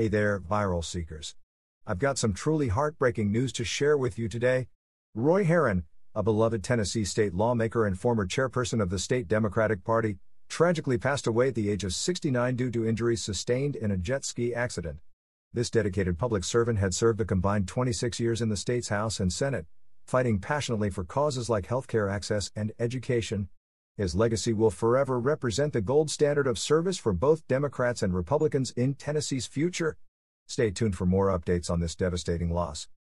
Hey there, viral seekers. I've got some truly heartbreaking news to share with you today. Roy Herron, a beloved Tennessee state lawmaker and former chairperson of the state Democratic Party, tragically passed away at the age of 69 due to injuries sustained in a jet ski accident. This dedicated public servant had served a combined 26 years in the state's House and Senate, fighting passionately for causes like healthcare access and education, his legacy will forever represent the gold standard of service for both Democrats and Republicans in Tennessee's future. Stay tuned for more updates on this devastating loss.